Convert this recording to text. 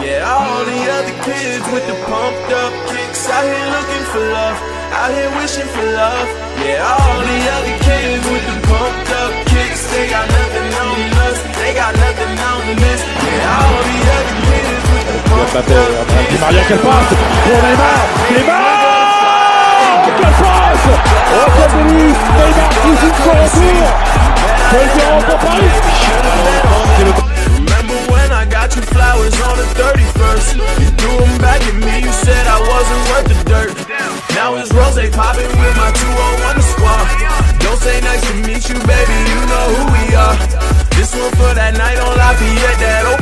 Yeah, all the other kids with the pumped up kicks out here looking for love, out here wishing for love. Yeah, all the other kids with the pumped up kicks, they got nothing on us, they got nothing on this. Yeah, all the other kids with the pumped up kicks. Maria quelle passe pour Neymar Neymar Quelle passe Oh Neymar qui signe son retour C'est le zéro pour Paris 31st? You threw them back at me, you said I wasn't worth the dirt. Now it's Rose popping with my 201 the squad. Don't say nice to meet you, baby, you know who we are. This one for that night on Lafayette, that house.